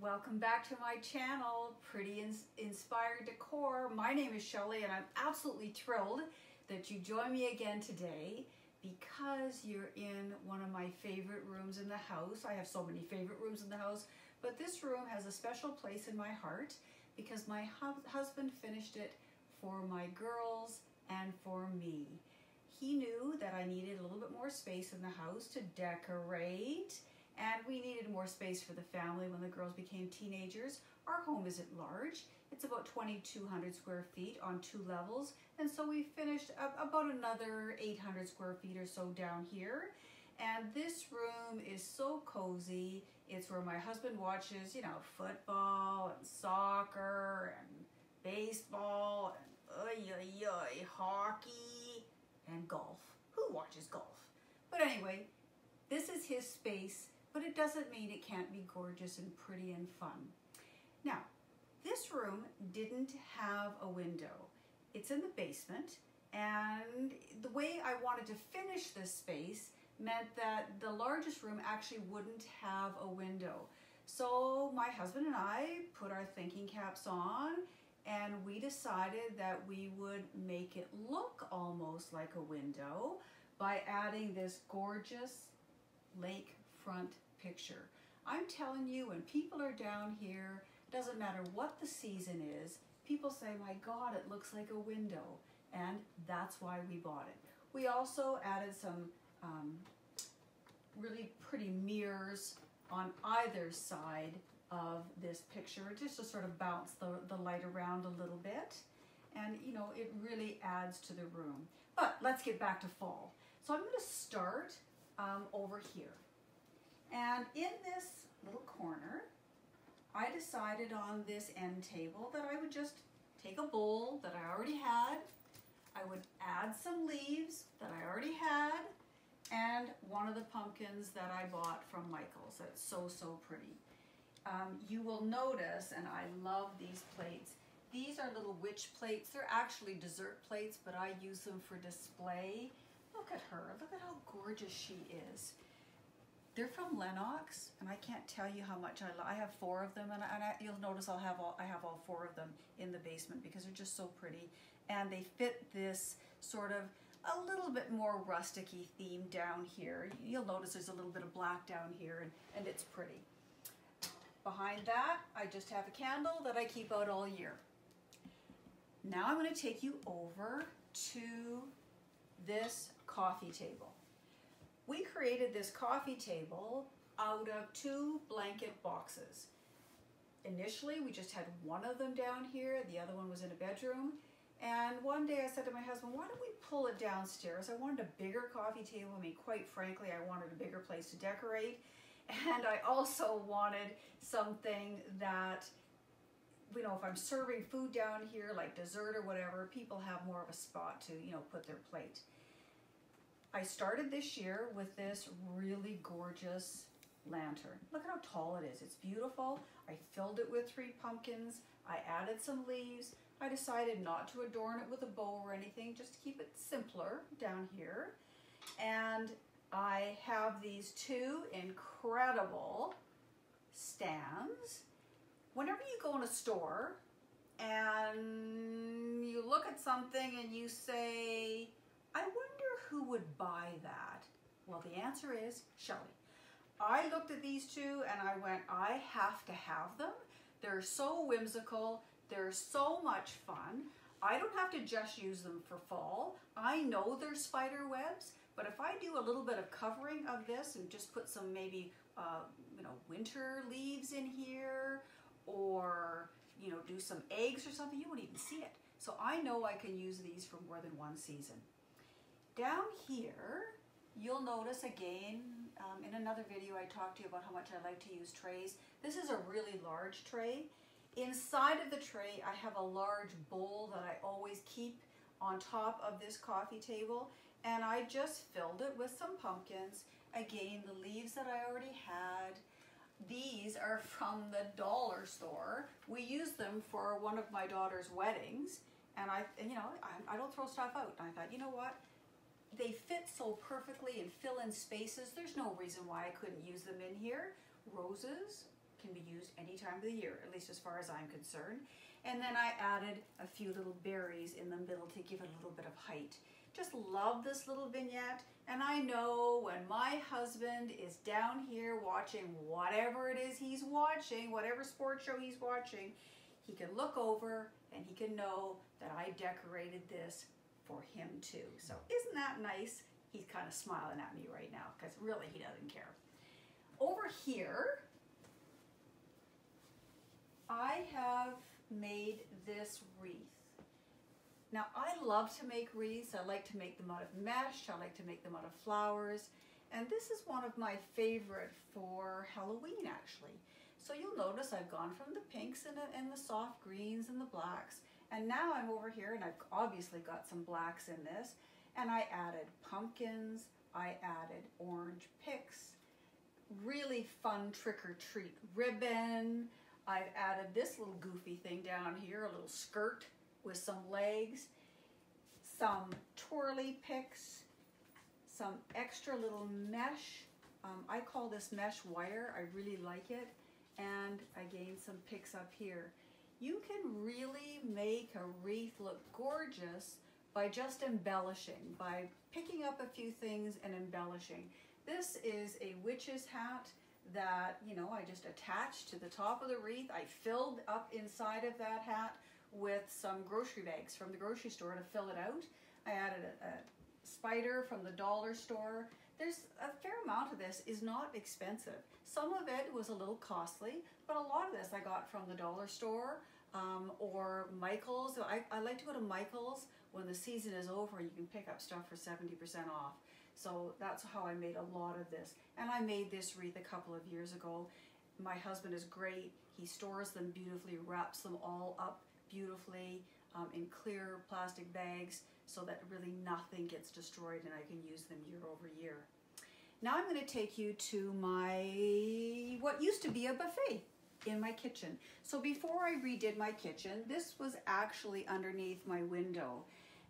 Welcome back to my channel, Pretty Ins Inspired Decor. My name is Shelly and I'm absolutely thrilled that you join me again today because you're in one of my favorite rooms in the house. I have so many favorite rooms in the house, but this room has a special place in my heart because my hu husband finished it for my girls and for me. He knew that I needed a little bit more space in the house to decorate and we needed more space for the family when the girls became teenagers. Our home isn't large. It's about 2,200 square feet on two levels. And so we finished up about another 800 square feet or so down here. And this room is so cozy. It's where my husband watches, you know, football and soccer and baseball and oy, oy, oy, hockey and golf. Who watches golf? But anyway, this is his space but it doesn't mean it can't be gorgeous and pretty and fun. Now, this room didn't have a window. It's in the basement, and the way I wanted to finish this space meant that the largest room actually wouldn't have a window. So my husband and I put our thinking caps on and we decided that we would make it look almost like a window by adding this gorgeous lakefront picture. I'm telling you, when people are down here, doesn't matter what the season is, people say, my God, it looks like a window. And that's why we bought it. We also added some um, really pretty mirrors on either side of this picture just to sort of bounce the, the light around a little bit. And you know, it really adds to the room. But let's get back to fall. So I'm gonna start um, over here. And in this little corner, I decided on this end table that I would just take a bowl that I already had, I would add some leaves that I already had, and one of the pumpkins that I bought from Michael's. That's so, so pretty. Um, you will notice, and I love these plates, these are little witch plates. They're actually dessert plates, but I use them for display. Look at her. Look at how gorgeous she is. They're from Lenox, and I can't tell you how much I love. I have four of them, and, I, and I, you'll notice I'll have all I have all four of them in the basement because they're just so pretty, and they fit this sort of a little bit more rusticy theme down here. You'll notice there's a little bit of black down here, and, and it's pretty. Behind that, I just have a candle that I keep out all year. Now I'm going to take you over to this coffee table. We created this coffee table out of two blanket boxes. Initially, we just had one of them down here, the other one was in a bedroom. And one day I said to my husband, why don't we pull it downstairs? I wanted a bigger coffee table. I mean, quite frankly, I wanted a bigger place to decorate. And I also wanted something that, you know, if I'm serving food down here, like dessert or whatever, people have more of a spot to, you know, put their plate. I started this year with this really gorgeous lantern. Look at how tall it is. It's beautiful. I filled it with three pumpkins. I added some leaves. I decided not to adorn it with a bow or anything, just to keep it simpler down here. And I have these two incredible stands. Whenever you go in a store and you look at something and you say, I wonder who would buy that? Well, the answer is Shelly. I looked at these two and I went, I have to have them. They're so whimsical. They're so much fun. I don't have to just use them for fall. I know they're spider webs, but if I do a little bit of covering of this and just put some maybe, uh, you know, winter leaves in here or, you know, do some eggs or something, you wouldn't even see it. So I know I can use these for more than one season. Down here, you'll notice again, um, in another video I talked to you about how much I like to use trays. This is a really large tray. Inside of the tray, I have a large bowl that I always keep on top of this coffee table and I just filled it with some pumpkins. Again, the leaves that I already had. These are from the dollar store. We used them for one of my daughter's weddings and I, you know, I, I don't throw stuff out. And I thought, you know what? They fit so perfectly and fill in spaces. There's no reason why I couldn't use them in here. Roses, can be used any time of the year, at least as far as I'm concerned. And then I added a few little berries in the middle to give it a little bit of height. Just love this little vignette. And I know when my husband is down here watching whatever it is he's watching, whatever sports show he's watching, he can look over and he can know that I decorated this for him too. So isn't that nice? He's kind of smiling at me right now because really he doesn't care. Over here, I have made this wreath. Now I love to make wreaths. I like to make them out of mesh. I like to make them out of flowers. And this is one of my favorite for Halloween actually. So you'll notice I've gone from the pinks and the, and the soft greens and the blacks. And now I'm over here and I've obviously got some blacks in this. And I added pumpkins, I added orange picks, really fun trick-or-treat ribbon. I've added this little goofy thing down here, a little skirt with some legs, some twirly picks, some extra little mesh. Um, I call this mesh wire. I really like it. And again, some picks up here. You can really make a wreath look gorgeous by just embellishing, by picking up a few things and embellishing. This is a witch's hat that, you know, I just attached to the top of the wreath. I filled up inside of that hat with some grocery bags from the grocery store to fill it out. I added a, a spider from the dollar store. There's a fair amount of this is not expensive. Some of it was a little costly, but a lot of this I got from the dollar store um, or Michael's. I, I like to go to Michael's when the season is over and you can pick up stuff for 70% off. So that's how I made a lot of this. And I made this wreath a couple of years ago. My husband is great. He stores them beautifully, wraps them all up beautifully um, in clear plastic bags so that really nothing gets destroyed and I can use them year over year. Now I'm going to take you to my, what used to be a buffet in my kitchen. So before I redid my kitchen, this was actually underneath my window.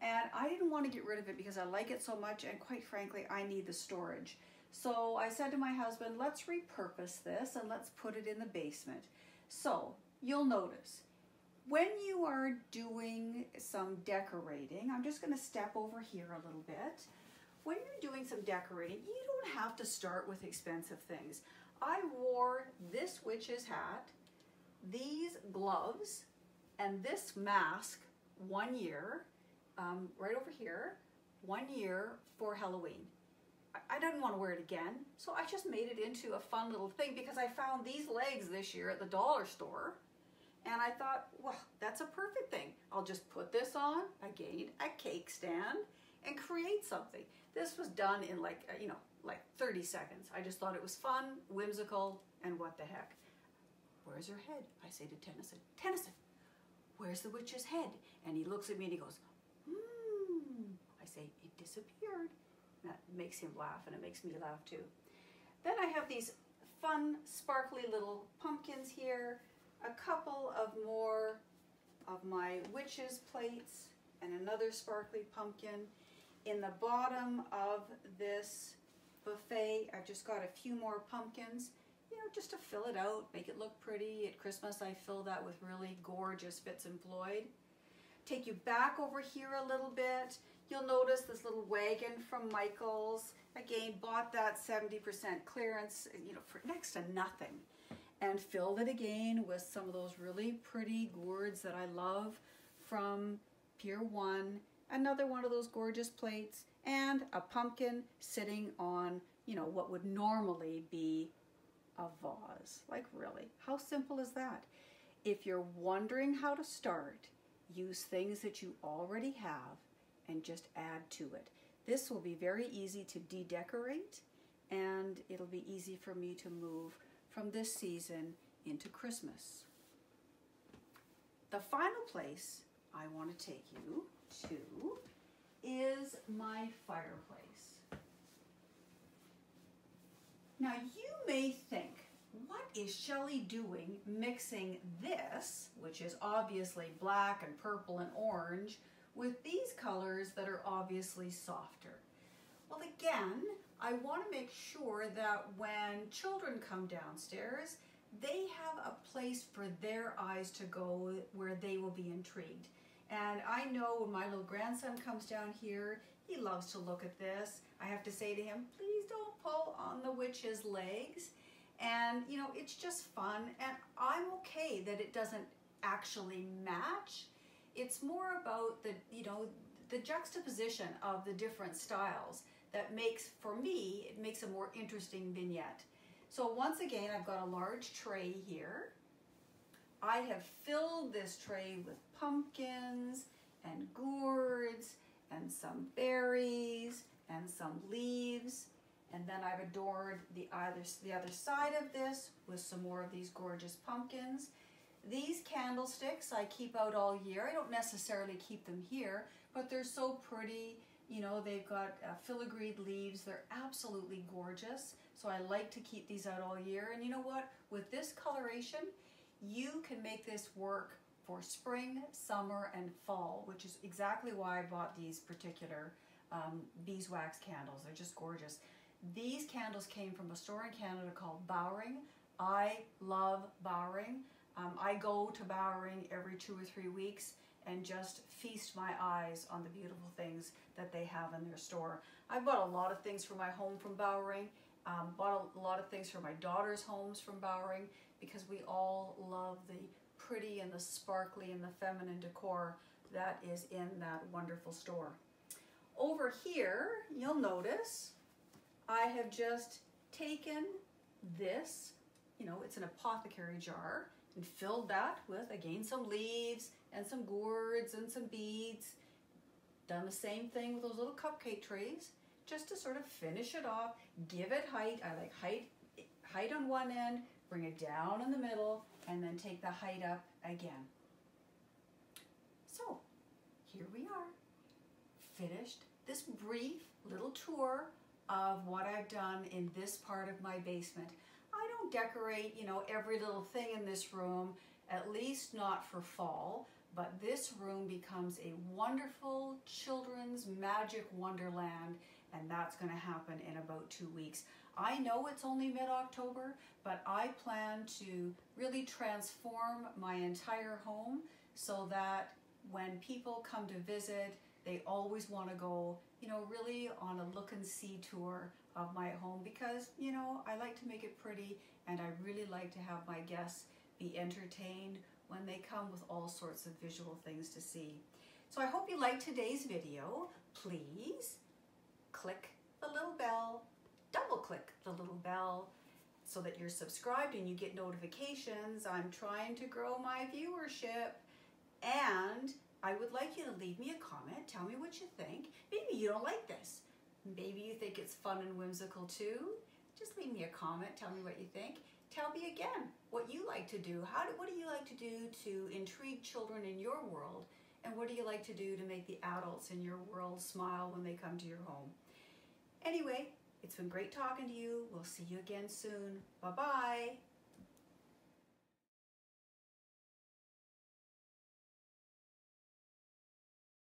And I didn't want to get rid of it because I like it so much and quite frankly, I need the storage. So I said to my husband, let's repurpose this and let's put it in the basement. So you'll notice when you are doing some decorating, I'm just gonna step over here a little bit. When you're doing some decorating, you don't have to start with expensive things. I wore this witch's hat, these gloves, and this mask one year, um, right over here, one year for Halloween. I, didn't want to wear it again, so I just made it into a fun little thing because I found these legs this year at the dollar store and I thought, well, that's a perfect thing. I'll just put this on, again, a cake stand, and create something. This was done in like, uh, you know, like 30 seconds. I just thought it was fun, whimsical, and what the heck. Where's her head? I say to Tennyson, Tennyson, where's the witch's head? And he looks at me and he goes, hmm. I say, it disappeared. That makes him laugh and it makes me laugh too. Then I have these fun, sparkly little pumpkins here a couple of more of my witches plates and another sparkly pumpkin. In the bottom of this buffet, I've just got a few more pumpkins, you know, just to fill it out, make it look pretty. At Christmas, I fill that with really gorgeous Fitz and Floyd. Take you back over here a little bit. You'll notice this little wagon from Michael's. Again, bought that 70% clearance, you know, for next to nothing and filled it again with some of those really pretty gourds that I love from Pier 1. Another one of those gorgeous plates and a pumpkin sitting on, you know, what would normally be a vase. Like really, how simple is that? If you're wondering how to start, use things that you already have and just add to it. This will be very easy to de-decorate and it'll be easy for me to move from this season into Christmas. The final place I want to take you to is my fireplace. Now you may think, what is Shelley doing mixing this, which is obviously black and purple and orange, with these colors that are obviously softer? Well, again, I want to make sure that when children come downstairs, they have a place for their eyes to go where they will be intrigued. And I know when my little grandson comes down here, he loves to look at this. I have to say to him, please don't pull on the witch's legs. And, you know, it's just fun. And I'm okay that it doesn't actually match. It's more about the, you know, the juxtaposition of the different styles that makes, for me, it makes a more interesting vignette. So once again, I've got a large tray here. I have filled this tray with pumpkins and gourds and some berries and some leaves. And then I've adorned the either the other side of this with some more of these gorgeous pumpkins. These candlesticks I keep out all year. I don't necessarily keep them here, but they're so pretty. You know, they've got uh, filigreed leaves. They're absolutely gorgeous. So I like to keep these out all year. And you know what? With this coloration, you can make this work for spring, summer, and fall, which is exactly why I bought these particular um, beeswax candles. They're just gorgeous. These candles came from a store in Canada called Bowring. I love Bowring. Um, I go to Bowring every two or three weeks and just feast my eyes on the beautiful things that they have in their store. I bought a lot of things for my home from Bowring, um, bought a lot of things for my daughter's homes from Bowring because we all love the pretty and the sparkly and the feminine decor that is in that wonderful store. Over here, you'll notice I have just taken this, you know, it's an apothecary jar, and filled that with, again, some leaves and some gourds and some beads. Done the same thing with those little cupcake trays, just to sort of finish it off, give it height. I like height, height on one end, bring it down in the middle, and then take the height up again. So, here we are, finished this brief little tour of what I've done in this part of my basement. I don't decorate, you know, every little thing in this room, at least not for fall, but this room becomes a wonderful children's magic wonderland, and that's going to happen in about two weeks. I know it's only mid-October, but I plan to really transform my entire home so that when people come to visit, they always want to go, you know, really on a look and see tour of my home because, you know, I like to make it pretty and I really like to have my guests be entertained when they come with all sorts of visual things to see. So I hope you liked today's video. Please click the little bell, double click the little bell so that you're subscribed and you get notifications. I'm trying to grow my viewership and I would like you to leave me a comment. Tell me what you think. Maybe you don't like this. Maybe you think it's fun and whimsical too. Just leave me a comment. Tell me what you think. Tell me again what you like to do. How do, what do you like to do to intrigue children in your world? And what do you like to do to make the adults in your world smile when they come to your home? Anyway, it's been great talking to you. We'll see you again soon. Bye-bye.